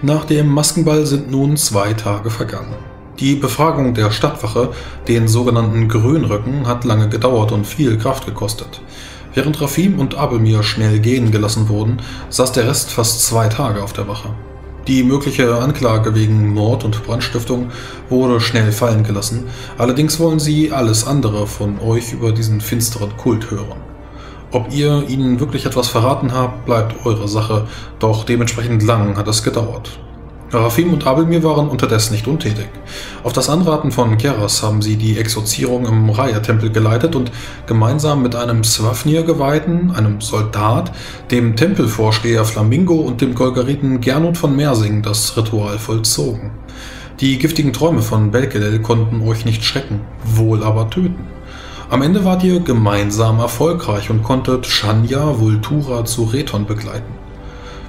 Nach dem Maskenball sind nun zwei Tage vergangen. Die Befragung der Stadtwache, den sogenannten Grünröcken, hat lange gedauert und viel Kraft gekostet. Während Rafim und Abelmir schnell gehen gelassen wurden, saß der Rest fast zwei Tage auf der Wache. Die mögliche Anklage wegen Mord und Brandstiftung wurde schnell fallen gelassen, allerdings wollen sie alles andere von euch über diesen finsteren Kult hören. Ob ihr ihnen wirklich etwas verraten habt, bleibt eure Sache, doch dementsprechend lang hat es gedauert. Rafim und Abelmir waren unterdessen nicht untätig. Auf das Anraten von Keras haben sie die Exorzierung im Raya-Tempel geleitet und gemeinsam mit einem Swafnir-Geweihten, einem Soldat, dem Tempelvorsteher Flamingo und dem Golgariten Gernot von Mersing das Ritual vollzogen. Die giftigen Träume von Belkelel konnten euch nicht schrecken, wohl aber töten. Am Ende wart ihr gemeinsam erfolgreich und konntet Shanya Vultura zu Reton begleiten.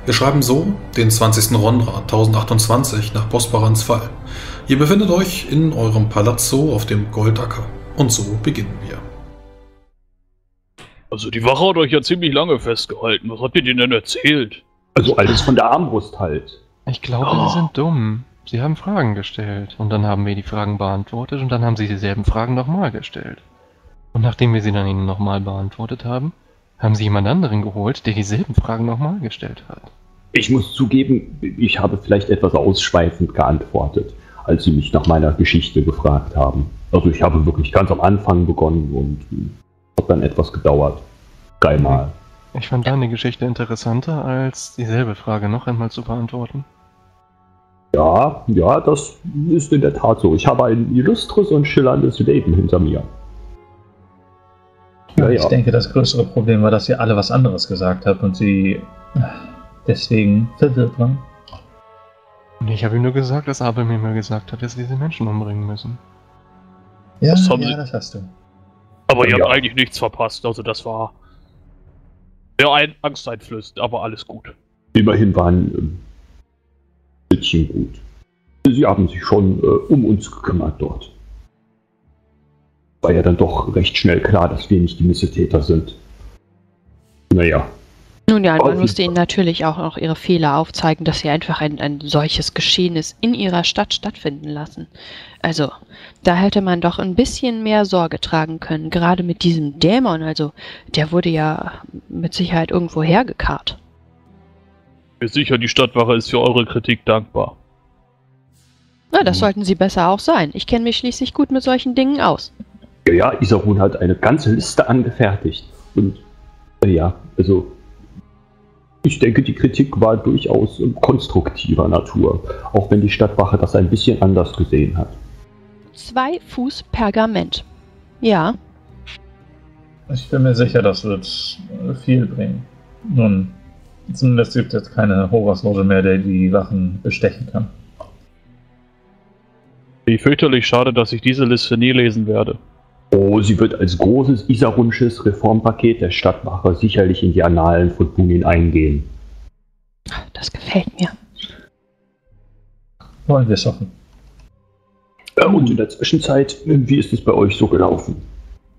Wir schreiben so den 20. Rondra 1028 nach Bosbarans Fall. Ihr befindet euch in eurem Palazzo auf dem Goldacker. Und so beginnen wir. Also die Wache hat euch ja ziemlich lange festgehalten. Was habt ihr denen denn erzählt? Also alles von der Armbrust halt. Ich glaube, Oh. sie sind dumm. Sie haben Fragen gestellt. Und dann haben wir die Fragen beantwortet und dann haben sie dieselben Fragen nochmal gestellt. Und nachdem wir sie dann ihnen nochmal beantwortet haben, haben sie jemand anderen geholt, der dieselben Fragen nochmal gestellt hat. Ich muss zugeben, ich habe vielleicht etwas ausschweifend geantwortet, als Sie mich nach meiner Geschichte gefragt haben. Also ich habe wirklich ganz am Anfang begonnen und hat dann etwas gedauert. Dreimal. Ich fand deine Geschichte interessanter, als dieselbe Frage noch einmal zu beantworten. Ja, ja, das ist in der Tat so. Ich habe ein illustres und schillerndes Leben hinter mir. Ja, Ich ja. denke, das größere Problem war, dass ihr alle was anderes gesagt habt und sie äh, deswegen verwirrt waren. Und ich habe ihm nur gesagt, dass Abel mir mal gesagt hat, dass sie diese Menschen umbringen müssen. Ja, Das haben ja sie- das hast du. Aber ihr Ja. habt eigentlich nichts verpasst. Also das war sehr ein angsteinflößend, aber alles gut. Immerhin waren ähm, bisschen gut. Sie haben sich schon äh, um uns gekümmert dort. War ja dann doch recht schnell klar, dass wir nicht die Missetäter sind. Naja, Nun ja, man musste ihnen natürlich auch noch ihre Fehler aufzeigen, dass sie einfach ein, ein solches Geschehnis in ihrer Stadt stattfinden lassen. Also, da hätte man doch ein bisschen mehr Sorge tragen können, gerade mit diesem Dämon. Also, der wurde ja mit Sicherheit irgendwo hergekarrt. Mir ist sicher, die Stadtwache ist für eure Kritik dankbar. Na, das sollten sie besser auch sein. Ich kenne mich schließlich gut mit solchen Dingen aus. Ja, ja, Isarun hat eine ganze Liste angefertigt. Und äh, ja, also ich denke, die Kritik war durchaus konstruktiver Natur, auch wenn die Stadtwache das ein bisschen anders gesehen hat. Zwei Fuß Pergament. Ja, Ich bin mir sicher, das wird viel bringen. Nun, zumindest gibt es jetzt keine Horusloge mehr, der die Wachen bestechen kann. Wie fürchterlich schade, dass ich diese Liste nie lesen werde. Oh, sie wird als großes isarunsches Reformpaket der Stadtwache sicherlich in die Annalen von Punin eingehen. das gefällt mir. Wollen wir es hoffen. Und in der Zwischenzeit, wie ist es bei euch so gelaufen?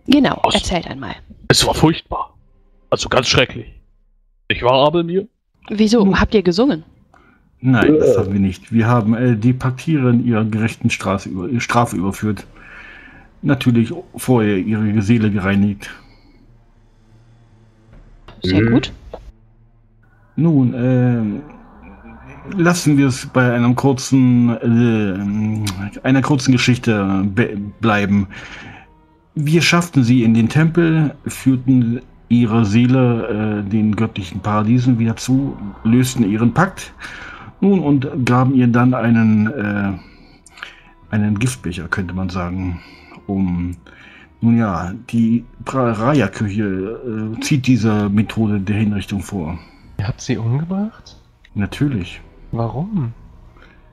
Genau, Aus- erzählt einmal. Es war furchtbar. Also ganz schrecklich. Ich war Abelmir? Wieso? Habt ihr gesungen? Nein, das haben wir nicht. Wir haben äh, die Papiere in ihrer gerechten Straße über, Strafe überführt. Natürlich vorher ihre Seele gereinigt. Sehr Mhm. gut. Nun, ähm, lassen wir es bei einem kurzen, äh, einer kurzen Geschichte be bleiben. Wir schafften sie in den Tempel, führten ihre Seele äh, den göttlichen Paradiesen wieder zu, lösten ihren Pakt, nun und gaben ihr dann einen, äh, einen Giftbecher, könnte man sagen, um nun ja, die Raya-Küche äh, zieht diese Methode der Hinrichtung vor. Ihr habt sie umgebracht? Natürlich. Warum?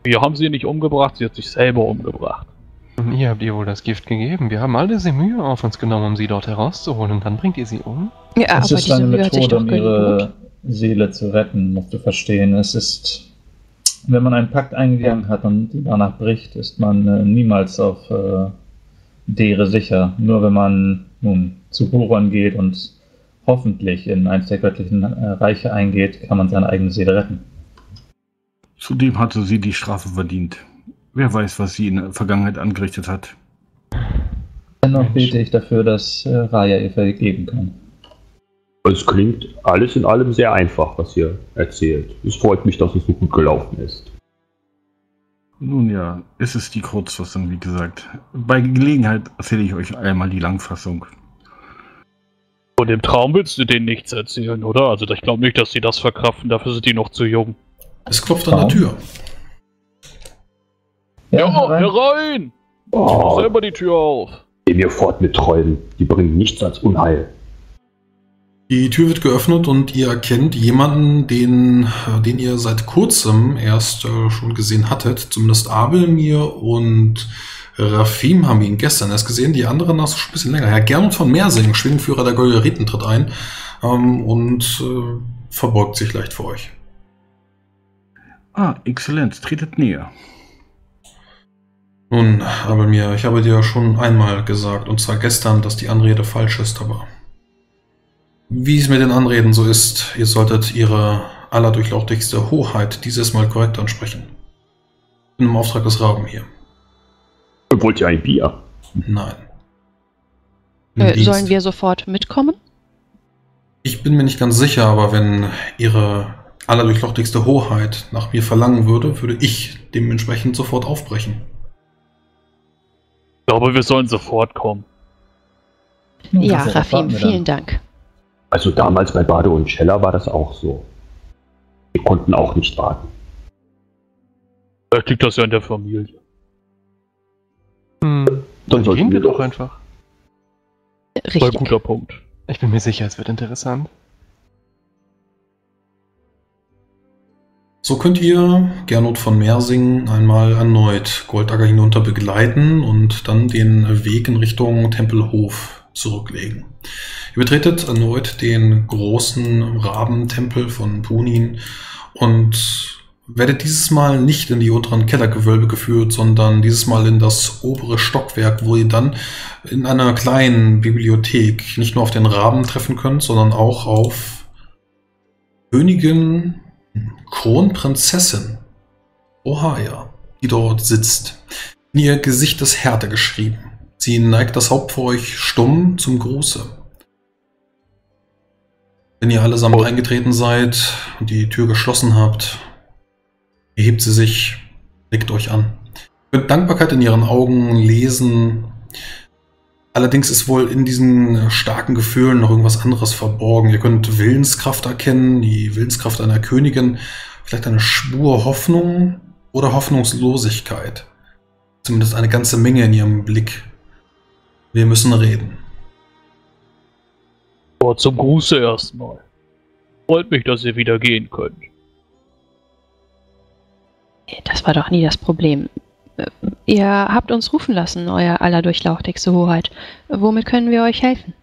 Wir haben sie nicht umgebracht, sie hat sich selber umgebracht. Und ihr habt ihr wohl das Gift gegeben. Wir haben all diese Mühe auf uns genommen, um sie dort herauszuholen. Und dann bringt ihr sie um? Ja, es aber ist diese eine Mühe hat sich Methode, doch um ihre Seele zu retten, musst du verstehen. Es ist, wenn man einen Pakt eingegangen hat und danach bricht, ist man äh, niemals auf äh, Dere sicher. Nur wenn man nun zu Huron geht und hoffentlich in eins der göttlichen äh, Reiche eingeht, kann man seine eigene Seele retten. Zudem hatte sie die Strafe verdient. Wer weiß, was sie in der Vergangenheit angerichtet hat. Dennoch Mensch. bete ich dafür, dass äh, Raya ihr vergeben kann. Es klingt alles in allem sehr einfach, was ihr erzählt. Es freut mich, dass es so gut gelaufen ist. Nun ja, es ist die Kurzfassung, wie gesagt. Bei Gelegenheit erzähle ich euch einmal die Langfassung. Von dem Traum willst du denen nichts erzählen, oder? Also ich glaube nicht, dass sie das verkraften, dafür sind die noch zu jung. Es klopft an der Tür. Ja, herein. herein! Ich mach Oh, selber die Tür auf. geh mir fort mit Träumen. Die bringen nichts als Unheil. Die Tür wird geöffnet und ihr erkennt jemanden, den, äh, den ihr seit kurzem erst äh, schon gesehen hattet. Zumindest Abelmir und Rafim haben ihn gestern erst gesehen. Die anderen das ist schon ein bisschen länger. Herr Gernot von Mersing, Schwingenführer der Golgeriten, tritt ein ähm, und äh, verbeugt sich leicht vor euch. Ah, exzellent. Tretet näher. Nun, Abelmir, ich habe dir schon einmal gesagt, und zwar gestern, dass die Anrede falsch ist, aber wie es mit den Anreden so ist, ihr solltet ihre allerdurchlauchtigste Hoheit dieses Mal korrekt ansprechen. Ich bin im Auftrag des Raben hier. Wollt ihr ein Bier? Nein. Äh, sollen wir sofort mitkommen? Ich bin mir nicht ganz sicher, aber wenn ihre allerdurchlauchtigste Hoheit nach mir verlangen würde, würde ich dementsprechend sofort aufbrechen. Ich glaube, wir sollen sofort kommen. Ja, Rafim, vielen Dank. Also damals bei Bade und Scheller war das auch so. Wir konnten auch nicht warten. Vielleicht liegt das ja in der Familie. Hm, Dann dann sollten gehen wir doch einfach. Ein Richtig. guter Punkt. Ich bin mir sicher, es wird interessant. So könnt ihr Gernot von Mersing einmal erneut Goldacker hinunter begleiten und dann den Weg in Richtung Tempelhof zurücklegen. Betretet erneut den großen Rabentempel von Punin und werdet dieses Mal nicht in die unteren Kellergewölbe geführt, sondern dieses Mal in das obere Stockwerk, wo ihr dann in einer kleinen Bibliothek nicht nur auf den Raben treffen könnt, sondern auch auf Königin Kronprinzessin Ohaya, die dort sitzt. In ihr Gesicht ist Härte geschrieben. Sie neigt das Haupt vor euch stumm zum Gruße. Wenn ihr allesamt eingetreten seid und die Tür geschlossen habt, erhebt sie sich, blickt euch an. Ihr könnt Dankbarkeit in ihren Augen lesen. Allerdings ist wohl in diesen starken Gefühlen noch irgendwas anderes verborgen. Ihr könnt Willenskraft erkennen, die Willenskraft einer Königin, vielleicht eine Spur Hoffnung oder Hoffnungslosigkeit. Zumindest eine ganze Menge in ihrem Blick. Wir müssen reden. Aber zum Gruße erstmal. Freut mich, dass ihr wieder gehen könnt. Das war doch nie das Problem. Äh, Ihr habt uns rufen lassen, euer allerdurchlauchtigste Hoheit. Womit können wir euch helfen?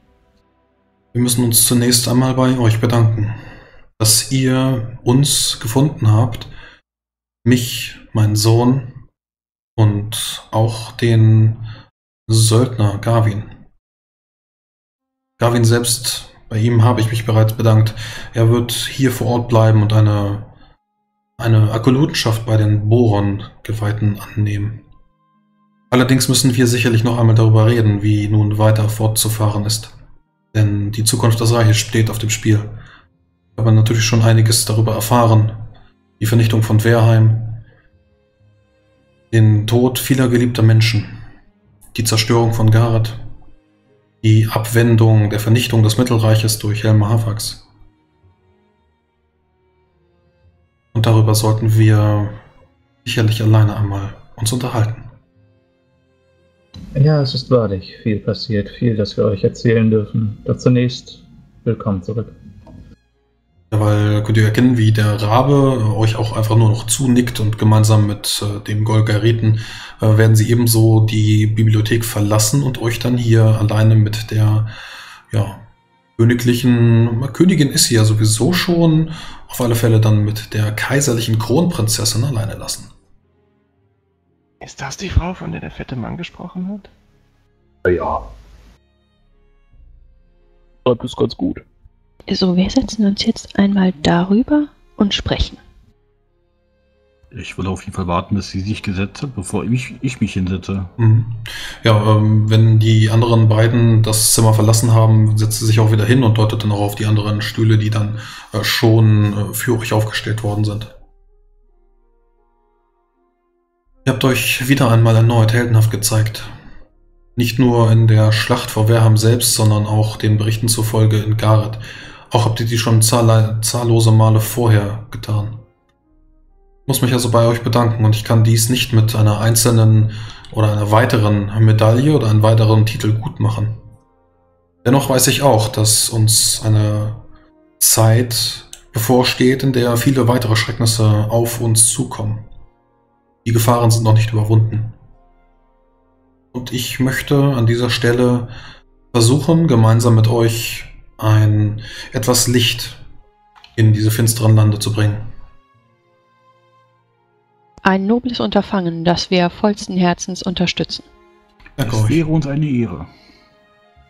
Wir müssen uns zunächst einmal bei euch bedanken, dass ihr uns gefunden habt, mich, meinen Sohn und auch den Söldner Gavin. Gavin selbst, bei ihm habe ich mich bereits bedankt. Er wird hier vor Ort bleiben und eine, eine Akolutenschaft bei den Boron-Geweihten annehmen. Allerdings müssen wir sicherlich noch einmal darüber reden, wie nun weiter fortzufahren ist. Denn die Zukunft des Reiches steht auf dem Spiel. Ich habe natürlich schon einiges darüber erfahren. Die Vernichtung von Wehrheim, den Tod vieler geliebter Menschen, die Zerstörung von Gareth, die Abwendung der Vernichtung des Mittelreiches durch Helma Havax. Und darüber sollten wir sicherlich alleine einmal uns unterhalten. Ja, es ist wahrlich viel passiert, viel, das wir euch erzählen dürfen. Doch zunächst willkommen zurück. Weil könnt ihr erkennen, wie der Rabe äh, euch auch einfach nur noch zunickt und gemeinsam mit äh, dem Golgariten äh, werden sie ebenso die Bibliothek verlassen und euch dann hier alleine mit der ja, königlichen Königin ist sie ja sowieso schon, auf alle Fälle dann mit der kaiserlichen Kronprinzessin alleine lassen. Ist das die Frau, von der der fette Mann gesprochen hat? Ja, Bleibt es ganz gut. So, wir setzen uns jetzt einmal darüber und sprechen. Ich will auf jeden Fall warten, bis sie sich gesetzt hat, bevor ich, ich mich hinsetze. Mhm. Ja, ähm, wenn die anderen beiden das Zimmer verlassen haben, setzt sie sich auch wieder hin und deutet dann auch auf die anderen Stühle, die dann äh, schon äh, für euch aufgestellt worden sind. Ihr habt euch wieder einmal erneut heldenhaft gezeigt. Nicht nur in der Schlacht vor Werham selbst, sondern auch den Berichten zufolge in Gareth. Auch habt ihr die schon zahl zahllose Male vorher getan. Ich muss mich also bei euch bedanken und ich kann dies nicht mit einer einzelnen oder einer weiteren Medaille oder einem weiteren Titel gut machen. Dennoch weiß ich auch, dass uns eine Zeit bevorsteht, in der viele weitere Schrecknisse auf uns zukommen. Die Gefahren sind noch nicht überwunden. Und ich möchte an dieser Stelle versuchen, gemeinsam mit euch ein etwas Licht in diese finsteren Lande zu bringen. Ein nobles Unterfangen, das wir vollsten Herzens unterstützen. Danke Es wäre uns eine Ehre.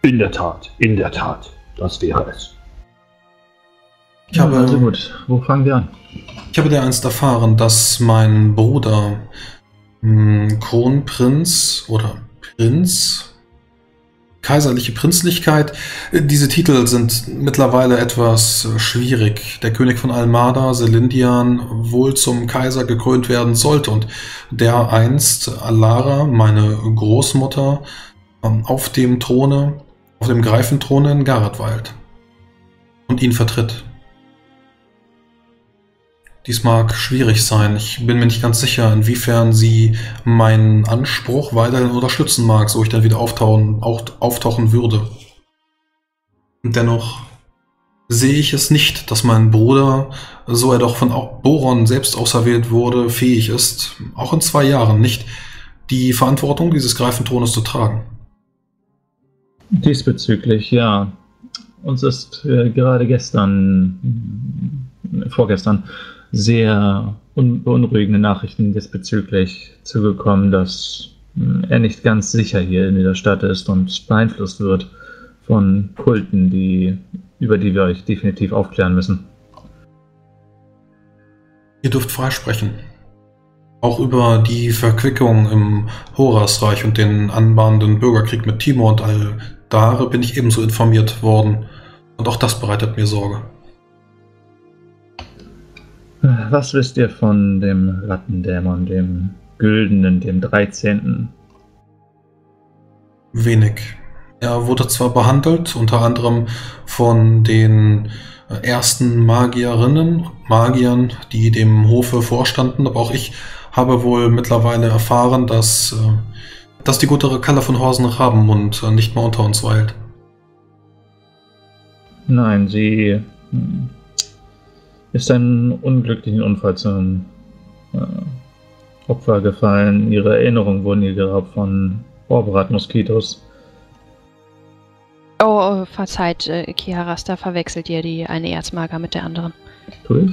In der Tat, in der Tat. Das wäre es. Ich habe, also gut, wo fangen wir an? ich habe dereinst erfahren, dass mein Bruder mh, Kronprinz oder Prinz, kaiserliche Prinzlichkeit, diese Titel sind mittlerweile etwas schwierig. Der König von Almada, Selindian, wohl zum Kaiser gekrönt werden sollte und der einst Alara, meine Großmutter, ähm, auf dem Throne, auf dem Greifenthrone in weilt und ihn vertritt. Dies mag schwierig sein. Ich bin mir nicht ganz sicher, inwiefern sie meinen Anspruch weiterhin unterstützen mag, so ich dann wieder auftauchen, auch, auftauchen würde. Dennoch sehe ich es nicht, dass mein Bruder, so er doch von Boron selbst auserwählt wurde, fähig ist, auch in zwei Jahren nicht die Verantwortung dieses Greifenthrones zu tragen. Diesbezüglich, ja. Uns ist äh, gerade gestern, äh, vorgestern, sehr un beunruhigende Nachrichten diesbezüglich zugekommen, dass äh, er nicht ganz sicher hier in dieser Stadt ist und beeinflusst wird von Kulten, die, über die wir euch definitiv aufklären müssen. Ihr dürft freisprechen. Auch über die Verquickung im Horasreich und den anbahnenden Bürgerkrieg mit Timor und Aldare bin ich ebenso informiert worden. Und auch das bereitet mir Sorge. Was wisst ihr von dem Rattendämon, dem Güldenen, dem 13.? Wenig. Er wurde zwar behandelt, unter anderem von den ersten Magierinnen und Magiern, die dem Hofe vorstanden, aber auch ich habe wohl mittlerweile erfahren, dass, äh, dass die gute Kalle von Horsen Rabenmund äh, nicht mehr unter uns weilt. Nein, sie hm, ist einem unglücklichen Unfall zum äh, Opfer gefallen. Ihre Erinnerungen wurden ihr geraubt von Orbrat-Moskitos. Oh, oh, verzeiht, äh, Kiaras, da verwechselt ihr die eine Erzmager mit der anderen. Tu ich?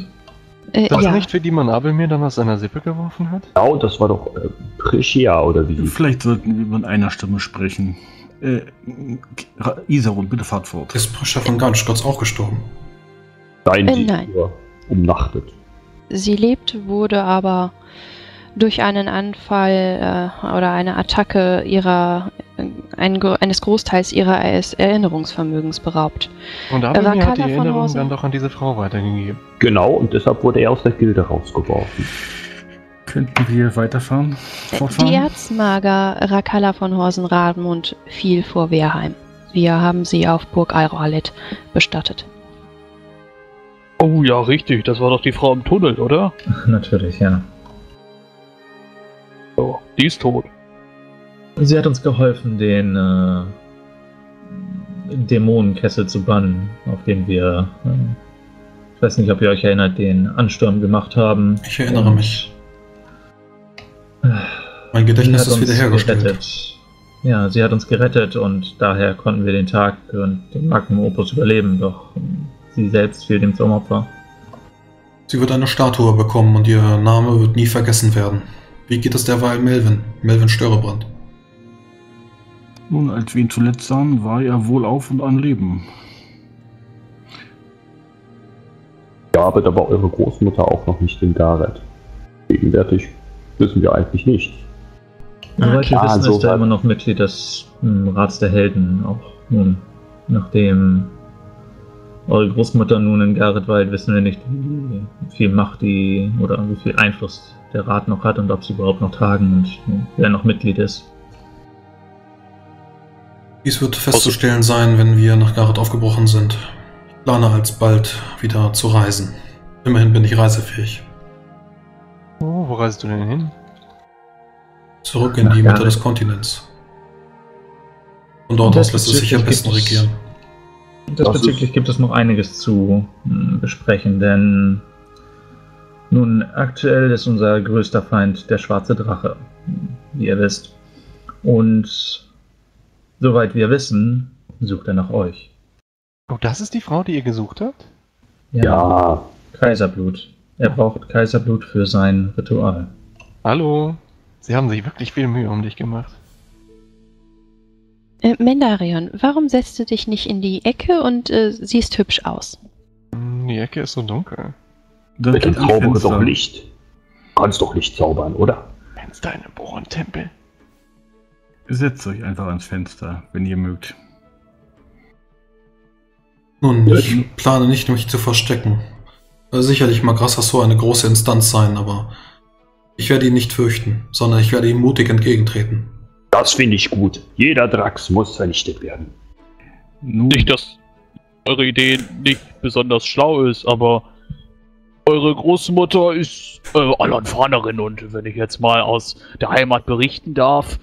Äh, Das ja, nicht, für die man Abel mir dann aus seiner Sippe geworfen hat? Ja, das war doch äh, Prischia oder wie? Vielleicht sollten wir mit einer Stimme sprechen. Äh, Isarun, bitte fahrt fort. Ist Prischa von Ganschgotz auch gestorben? Nein, Äh, nein. nur umnachtet. sie lebt, wurde aber durch einen Anfall äh, oder eine Attacke ihrer ein, eines Großteils ihrer Es- Erinnerungsvermögens beraubt. Und mir hat die Rakala von Erinnerung dann doch an diese Frau weitergegeben. Genau, und deshalb wurde er aus der Gilde rausgeworfen. Könnten wir weiterfahren? Äh, Fortfahren? Die Erzmager Rakala von Horsen-Radmund fiel vor Wehrheim. Wir haben sie auf Burg Alroalet bestattet. Oh ja, richtig. Das war doch die Frau im Tunnel, oder? Natürlich, ja. So, die ist tot. Sie hat uns geholfen, den äh, Dämonenkessel zu bannen, auf den wir, äh, ich weiß nicht, ob ihr euch erinnert, den Ansturm gemacht haben. Ich erinnere Und, mich. äh, Mein Gedächtnis ist uns wiederhergestellt. gerettet. Ja, sie hat uns gerettet und daher konnten wir den Tag und den Magnum Opus überleben, doch ähm, sie selbst fiel dem zum Opfer. Sie wird eine Statue bekommen und ihr Name wird nie vergessen werden. Wie geht es derweil Melvin? Melvin Störebrand. Nun, als wir ihn zuletzt sahen, war er wohl auf und an Leben. Ja, aber da war eure Großmutter auch noch nicht in Gareth. Gegenwärtig wissen wir eigentlich nichts. Soweit wir wissen, ist er immer noch Mitglied des hm, Rats der Helden. Auch nun, nachdem eure Großmutter nun in Garethwald, wissen wir nicht, wie viel Macht die oder wie viel Einfluss der Rat noch hat und ob sie überhaupt noch tagen und wer noch Mitglied ist. Dies wird festzustellen sein, wenn wir nach Gareth aufgebrochen sind. Ich plane alsbald wieder zu reisen. Immerhin bin ich reisefähig. Oh, wo reist du denn hin? Zurück in Nach die Mitte Gareth. des Kontinents. Von dort aus lässt es sich am besten regieren. Diesbezüglich gibt es noch einiges zu hm, besprechen, denn nun aktuell ist unser größter Feind der schwarze Drache, wie ihr wisst. Und soweit wir wissen, sucht er nach euch. Oh, das ist die Frau, die ihr gesucht habt? Ja, Kaiserblut. Er braucht Kaiserblut für sein Ritual. Hallo? Sie haben sich wirklich viel Mühe um dich gemacht. Äh, Mendarion, warum setzt du dich nicht in die Ecke und äh, siehst hübsch aus? Hm, Die Ecke ist so dunkel. Das mit dem geht ans Zaubere doch Licht. Du kannst doch Licht zaubern, oder? Fenster in einem Bohrentempel. Setzt euch einfach ans Fenster, wenn ihr mögt. Nun, ich plane nicht, mich zu verstecken. Äh, Sicherlich mag Rassassor eine große Instanz sein, aber ich werde ihn nicht fürchten, sondern ich werde ihm mutig entgegentreten. Das finde ich gut. Jeder Drax muss vernichtet werden. Nun, Nicht, dass eure Idee nicht besonders schlau ist, aber eure Großmutter ist äh, Alanfanerin und wenn ich jetzt mal aus der Heimat berichten darf,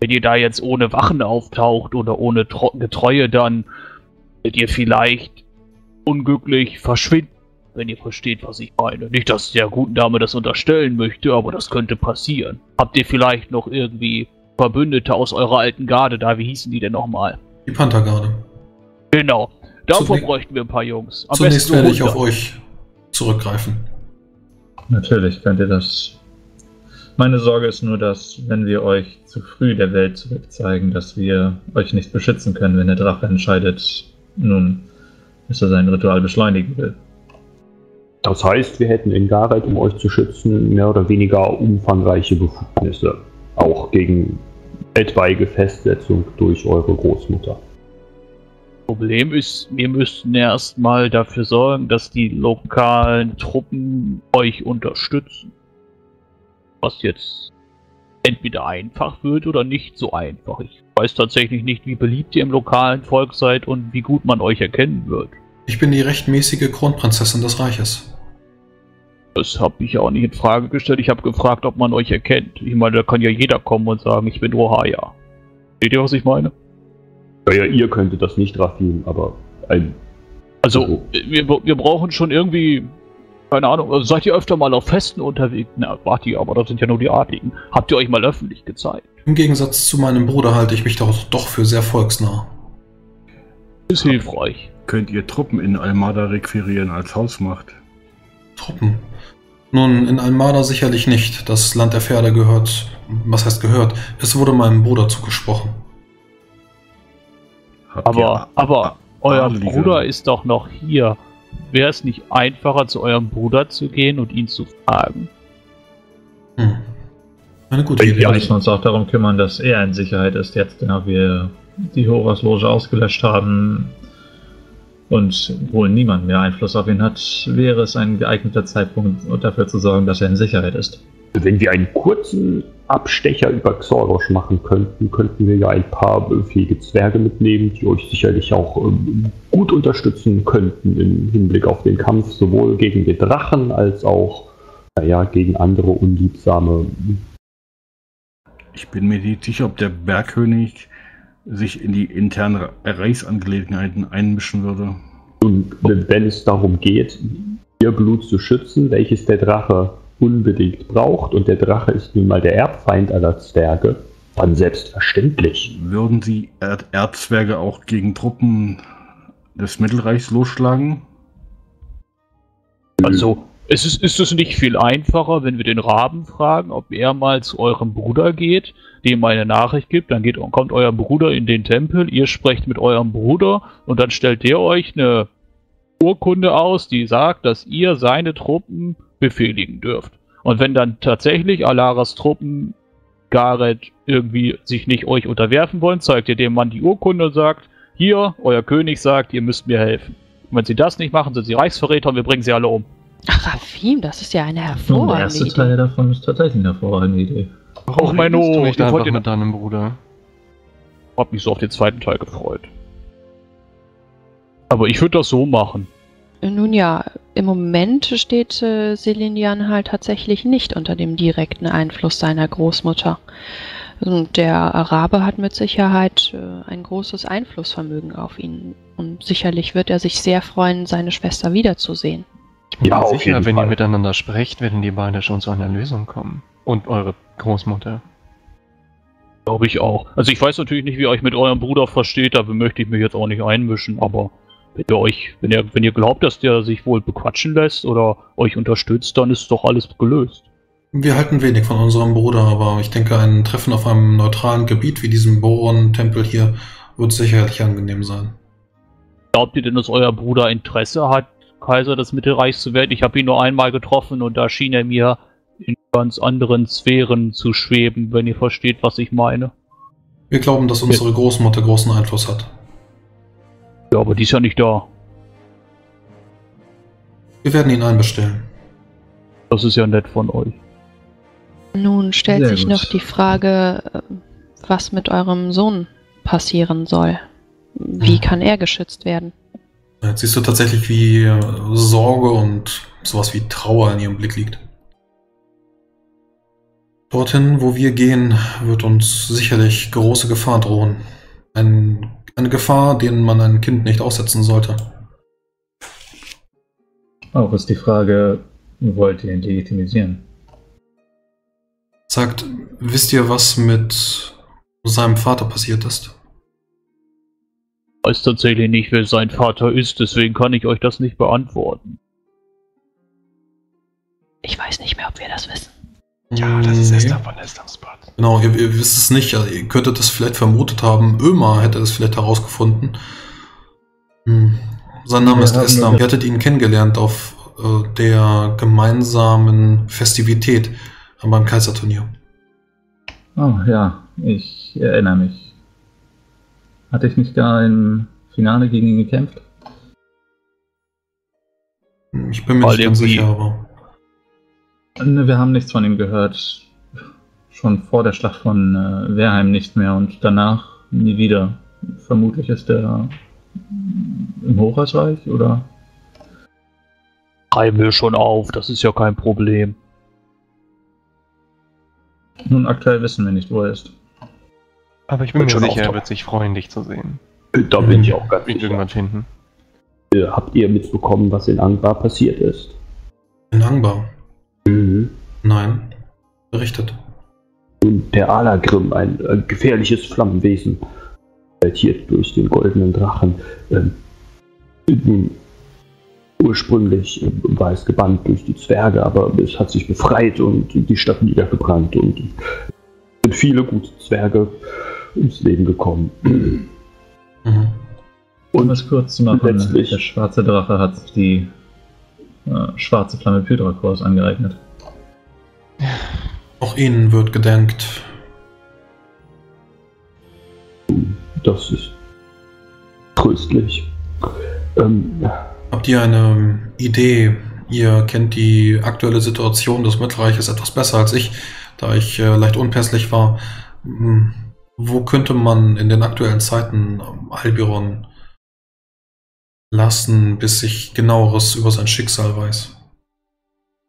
wenn ihr da jetzt ohne Wachen auftaucht oder ohne Tro Getreue, dann werdet ihr vielleicht unglücklich verschwinden, wenn ihr versteht, was ich meine. Nicht, dass der guten Dame das unterstellen möchte, aber das könnte passieren. Habt ihr vielleicht noch irgendwie Verbündete aus eurer alten Garde da? Wie hießen die denn nochmal? Die Panthergarde. Genau. Davon bräuchten wir ein paar Jungs. Am Zunächst werde ich auf euch zurückgreifen. Natürlich könnt ihr das. Meine Sorge ist nur, dass, wenn wir euch zu früh der Welt zurückzeigen, dass wir euch nicht beschützen können, wenn der Drache entscheidet, nun, dass er sein Ritual beschleunigen will. Das heißt, wir hätten in Gareth, um euch zu schützen, mehr oder weniger umfangreiche Befugnisse. Auch gegen etwaige Festsetzung durch eure Großmutter. Problem ist, wir müssten erstmal dafür sorgen, dass die lokalen Truppen euch unterstützen. Was jetzt entweder einfach wird oder nicht so einfach. Ich weiß tatsächlich nicht, wie beliebt ihr im lokalen Volk seid und wie gut man euch erkennen wird. Ich bin die rechtmäßige Kronprinzessin des Reiches. Das habe ich auch nicht in Frage gestellt. Ich habe gefragt, ob man euch erkennt. Ich meine, da kann ja jeder kommen und sagen, ich bin Rohaya. Seht ihr, was ich meine? Ja, ja, ihr könntet das nicht, Rafin, aber ein Also, Also- wir, wir brauchen schon irgendwie, keine Ahnung, also seid ihr öfter mal auf Festen unterwegs? Na, wart ihr, aber das sind ja nur die Adligen. Habt ihr euch mal öffentlich gezeigt? Im Gegensatz zu meinem Bruder halte ich mich doch, doch für sehr volksnah. Ist hilfreich. könnt ihr Truppen in Almada requirieren als Hausmacht. Truppen. Nun, in Almada sicherlich nicht. Das Land der Pferde gehört. Was heißt gehört? Es wurde meinem Bruder zugesprochen. Aber, aber, euer Adlige? Bruder ist doch noch hier. Wäre es nicht einfacher, zu eurem Bruder zu gehen und ihn zu fragen? Hm. Eine gute Ja, Idee. Wir müssen uns auch darum kümmern, dass er in Sicherheit ist, jetzt da wir die Horus-Loge ausgelöscht haben und wohl niemand mehr Einfluss auf ihn hat, wäre es ein geeigneter Zeitpunkt, dafür zu sorgen, dass er in Sicherheit ist. Wenn wir einen kurzen Abstecher über Xorosch machen könnten, könnten wir ja ein paar fähige Zwerge mitnehmen, die euch sicherlich auch ähm, gut unterstützen könnten im Hinblick auf den Kampf, sowohl gegen den Drachen als auch naja, gegen andere unliebsame. Ich bin mir nicht sicher, ob der Bergkönig sich in die internen Reichsangelegenheiten einmischen würde. Und wenn es darum geht, ihr Blut zu schützen, welches der Drache unbedingt braucht, und der Drache ist nun mal der Erbfeind aller Zwerge, dann selbstverständlich. Würden Sie er Erzwerge auch gegen Truppen des Mittelreichs losschlagen? Also, es, ist es nicht viel einfacher, wenn wir den Raben fragen, ob er mal zu eurem Bruder geht, dem eine Nachricht gibt, dann geht, kommt euer Bruder in den Tempel, ihr sprecht mit eurem Bruder und dann stellt der euch eine Urkunde aus, die sagt, dass ihr seine Truppen befehligen dürft. Und wenn dann tatsächlich Alaras Truppen Gareth irgendwie sich nicht euch unterwerfen wollen, zeigt ihr dem Mann die Urkunde und sagt, hier, euer König sagt, ihr müsst mir helfen. Und wenn sie das nicht machen, sind sie Reichsverräter und wir bringen sie alle um. Ach, Rafim, das ist ja eine Nun, der hervorragende erste Idee. Teil davon ist tatsächlich eine hervorragende Idee. Auch mein redest du Oh, nicht ihr einfach wollt ja- mit deinem Bruder. Hab mich so auf den zweiten Teil gefreut. Aber ich würde das so machen. Nun ja, im Moment steht äh, Selinian halt tatsächlich nicht unter dem direkten Einfluss seiner Großmutter. Und der Arabe hat mit Sicherheit äh, ein großes Einflussvermögen auf ihn. Und sicherlich wird er sich sehr freuen, seine Schwester wiederzusehen. Ich bin Ja, auf sicher, jeden wenn Fall. ihr miteinander sprecht, werden die beide schon zu einer Lösung kommen. Und eure Großmutter. Glaube ich auch. Also ich weiß natürlich nicht, wie ihr euch mit eurem Bruder versteht, da möchte ich mich jetzt auch nicht einmischen, aber wenn ihr euch, wenn ihr, wenn ihr glaubt, dass der sich wohl bequatschen lässt oder euch unterstützt, dann ist doch alles gelöst. Wir halten wenig von unserem Bruder, aber ich denke, ein Treffen auf einem neutralen Gebiet wie diesem Boron-Tempel hier wird sicherlich angenehm sein. Glaubt ihr denn, dass euer Bruder Interesse hat, Kaiser des Mittelreichs zu werden? Ich habe ihn nur einmal getroffen und da schien er mir in ganz anderen Sphären zu schweben, wenn ihr versteht, was ich meine. Wir glauben, dass unsere Großmutter großen Einfluss hat. Ja, aber die ist ja nicht da. Wir werden ihn einbestellen. Das ist ja nett von euch. Nun stellt Sehr sich gut. noch die Frage, äh, was mit eurem Sohn passieren soll. Wie Hm. kann er geschützt werden? Jetzt siehst du tatsächlich, wie äh, Sorge und sowas wie Trauer in ihrem Blick liegt. Dorthin, wo wir gehen, wird uns sicherlich große Gefahr drohen. Ein, eine Gefahr, denen man ein Kind nicht aussetzen sollte. Auch ist die Frage, wollt ihr ihn legitimisieren? Sagt, wisst ihr, was mit seinem Vater passiert ist? Ich weiß tatsächlich nicht, wer sein Vater ist, deswegen kann ich euch das nicht beantworten. Ich weiß nicht mehr, ob wir das wissen. Nee. von Estamspot. Genau, ihr, ihr wisst es nicht. Also ihr könntet es vielleicht vermutet haben. Ömer hätte es vielleicht herausgefunden. Hm. Sein Name Wir ist nur- Ihr hattet ihn kennengelernt auf äh, der gemeinsamen Festivität beim Kaiserturnier. Oh ja, ich erinnere mich. Hatte ich nicht da im Finale gegen ihn gekämpft? Ich bin mir Weil nicht ganz sicher, aber Ne, wir haben nichts von ihm gehört. Schon vor der Schlacht von äh, Wehrheim nicht mehr und danach nie wieder. Vermutlich ist er im Hochreich oder? Treiben wir schon auf, das ist ja kein Problem. Nun, aktuell wissen wir nicht, wo er ist. Aber ich bin mir schon sicher, er wird sich freuen, dich zu sehen. Da bin ich auch ganz Ihn sicher. irgendwann finden. Äh, Habt ihr mitbekommen, was in Angbar passiert ist? in Angbar. Mhm. Nein. Berichtet. Und der Alagrim, ein, ein gefährliches Flammenwesen, hier durch den goldenen Drachen. Ähm, ursprünglich äh, war es gebannt durch die Zwerge, aber es hat sich befreit und die Stadt niedergebrannt und es sind viele gute Zwerge ums Leben gekommen. Mhm. Um Und es kurz zu machen, letztlich- der schwarze Drache hat sich die äh, schwarze Flamme Pydrakors angeeignet. Auch ihnen wird gedenkt. das ist tröstlich. Ähm, Habt ihr eine Idee? Ihr kennt die aktuelle Situation des Mittelreiches etwas besser als ich, da ich äh, leicht unpässlich war. Hm, Wo könnte man in den aktuellen Zeiten ähm, Albiron lassen, bis ich genaueres über sein Schicksal weiß?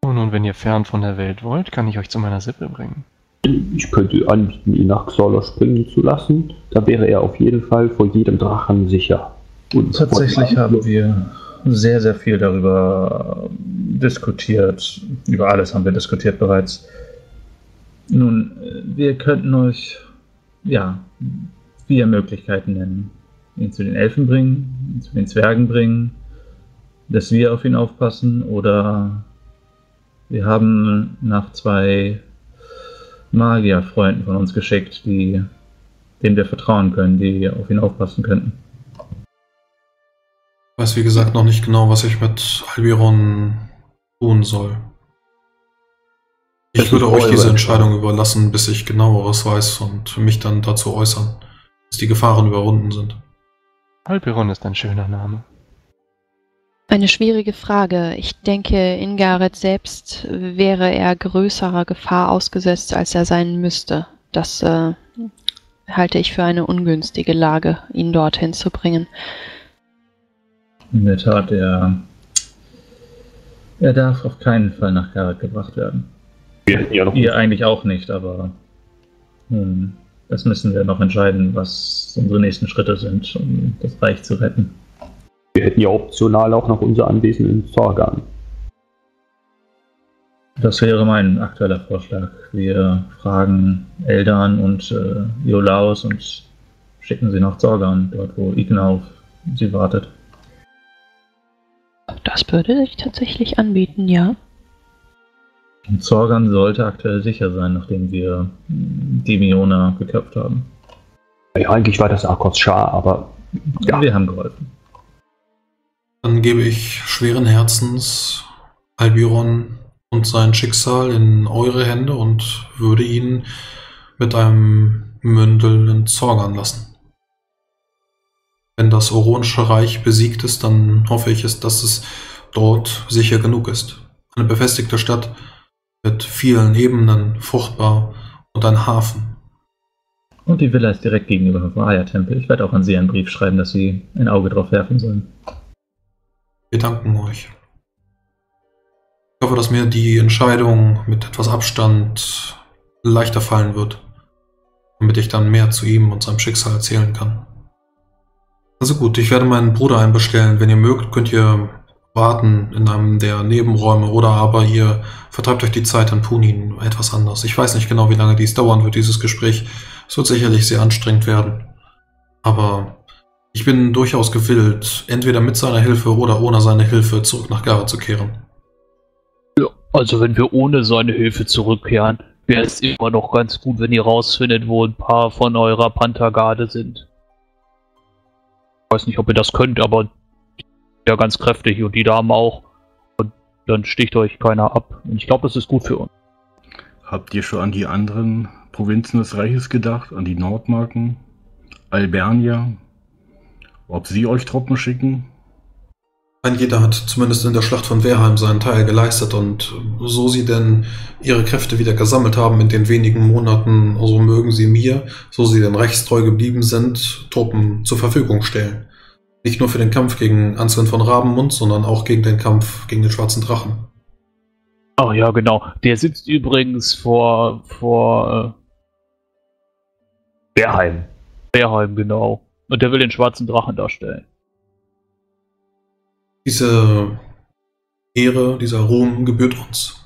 Und nun, wenn ihr fern von der Welt wollt, kann ich euch zu meiner Sippe bringen. ich könnte anbieten, ihn nach Xorla springen zu lassen. Da wäre er auf jeden Fall vor jedem Drachen sicher. Und Tatsächlich haben wir sehr, sehr viel darüber diskutiert. Über alles haben wir diskutiert bereits. Nun, äh, wir könnten euch, ja, vier Möglichkeiten nennen. Ihn zu den Elfen bringen, ihn zu den Zwergen bringen, dass wir auf ihn aufpassen oder wir haben nach zwei Magierfreunden von uns geschickt, die, denen wir vertrauen können, die auf ihn aufpassen könnten. Ich weiß, wie gesagt, noch nicht genau, was ich mit Albiron tun soll. Ich würde euch diese Entscheidung. Überlassen, bis ich genaueres weiß und mich dann dazu äußern, dass die Gefahren überwunden sind. Alberon ist ein schöner Name. Eine schwierige Frage. Ich denke, Ingaret selbst wäre er größerer Gefahr ausgesetzt, als er sein müsste. Das äh, halte ich für eine ungünstige Lage, ihn dorthin zu bringen. In der Tat, er, er darf auf keinen Fall nach Garrett gebracht werden. Wir hätten ja noch, Ihr eigentlich auch nicht, aber hm, das müssen wir noch entscheiden, was unsere nächsten Schritte sind, um das Reich zu retten. wir hätten ja optional auch noch unser Anwesen in Zorgan. Das wäre mein aktueller Vorschlag. Wir fragen Eldan und äh, Iolaus und schicken sie nach Zorgan, dort wo Igna auf sie wartet. Das würde sich tatsächlich anbieten, ja. Zorgan sollte aktuell sicher sein, nachdem wir hm, Demiona geköpft haben. Ja, eigentlich war das Arkos Schar, aber ja, Wir haben geholfen. Dann gebe ich schweren Herzens Albiron und sein Schicksal in eure Hände und würde ihn mit einem Mündel entzorgern lassen. Wenn das Oronische Reich besiegt ist, dann hoffe ich, es, dass es dort sicher genug ist. Eine befestigte Stadt mit vielen Ebenen, fruchtbar und ein Hafen. Und die Villa ist direkt gegenüber vom Aya-Tempel. Ich werde auch an sie einen Brief schreiben, dass sie ein Auge drauf werfen sollen. Wir danken euch. Ich hoffe, dass mir die Entscheidung mit etwas Abstand leichter fallen wird, damit ich dann mehr zu ihm und seinem Schicksal erzählen kann. Also gut, ich werde meinen Bruder einbestellen. Wenn ihr mögt, könnt ihr warten in einem der Nebenräume oder aber ihr vertreibt euch die Zeit in Punin etwas anders. Ich weiß nicht genau, wie lange dies dauern wird, dieses Gespräch. Es wird sicherlich sehr anstrengend werden. Aber ich bin durchaus gewillt, entweder mit seiner Hilfe oder ohne seine Hilfe zurück nach Gara zu kehren. Also wenn wir ohne seine Hilfe zurückkehren, wäre es immer noch ganz gut, wenn ihr rausfindet, wo ein paar von eurer Panthergarde sind. Ich weiß nicht, ob ihr das könnt, aber ja ganz kräftig und die Damen auch. Und dann sticht euch keiner ab. Und ich glaube, das ist gut für uns. Habt ihr schon an die anderen Provinzen des Reiches gedacht? An die Nordmarken? Albernia? Ob sie euch Truppen schicken? Ein jeder hat zumindest in der Schlacht von Wehrheim seinen Teil geleistet und so sie denn ihre Kräfte wieder gesammelt haben in den wenigen Monaten, so mögen sie mir, so sie denn rechtstreu geblieben sind, Truppen zur Verfügung stellen. Nicht nur für den Kampf gegen Answin von Rabenmund, sondern auch gegen den Kampf gegen den schwarzen Drachen. Ach ja, genau. Der sitzt übrigens vor, vor Berheim. äh, Beerheim, genau. Und der will den schwarzen Drachen darstellen. Diese Ehre, dieser Ruhm gebührt uns.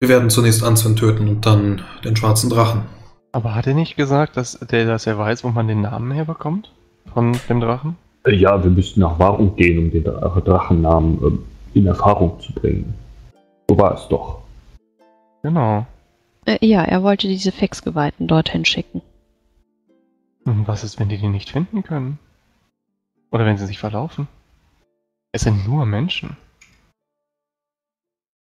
Wir werden zunächst Answin töten und dann den schwarzen Drachen. Aber hat er nicht gesagt, dass, der, dass er weiß, wo man den Namen herbekommt? Von dem Drachen? Äh, Ja, wir müssten nach Wahrung gehen, um den Dra- Drachennamen ähm, in Erfahrung zu bringen. So war es doch. Genau. Äh, ja, er wollte diese Fexgeweihten dorthin schicken. Und was ist, wenn die den nicht finden können? Oder wenn sie sich verlaufen? Es sind nur Menschen.